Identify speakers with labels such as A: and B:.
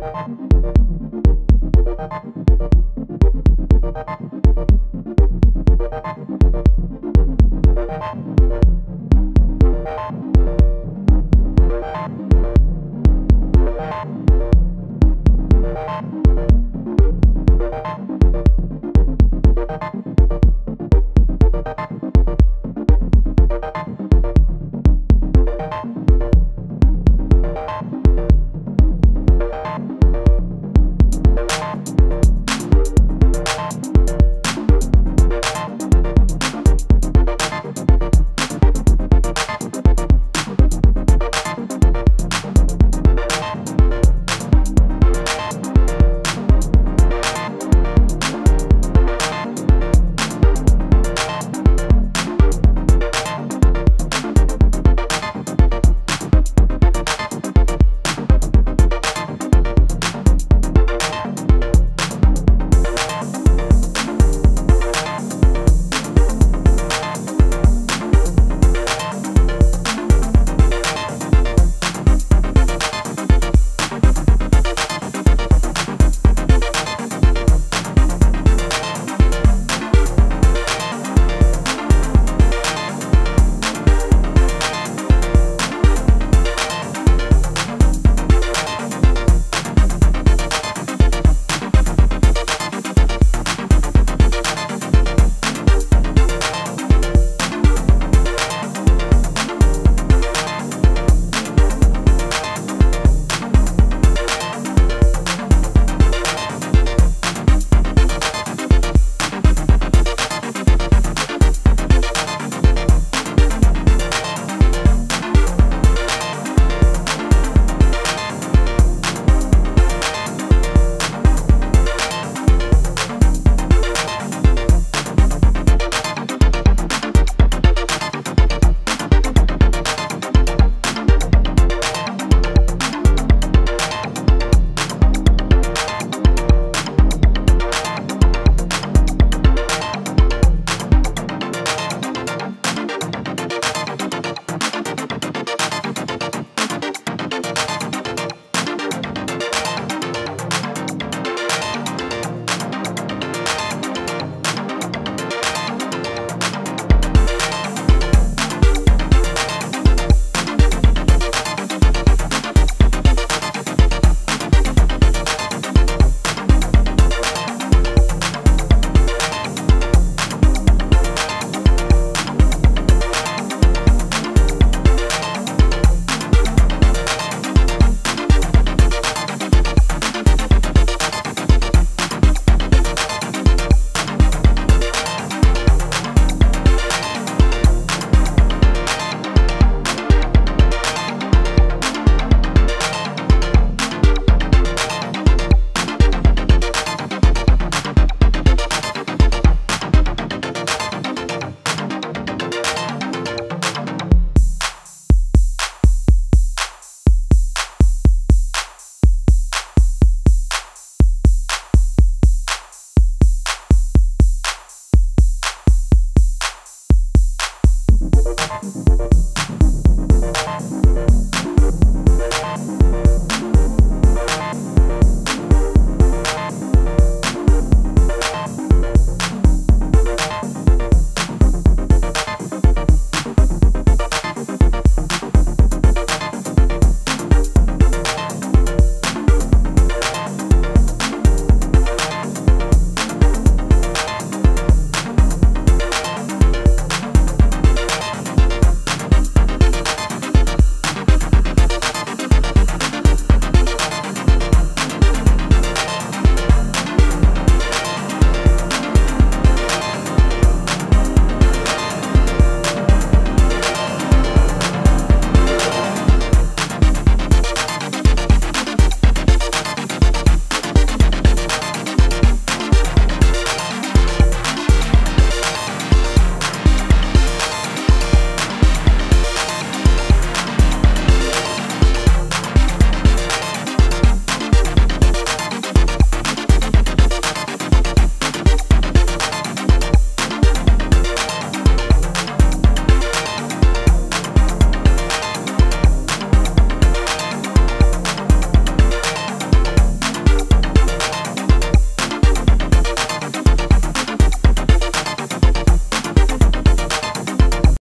A: you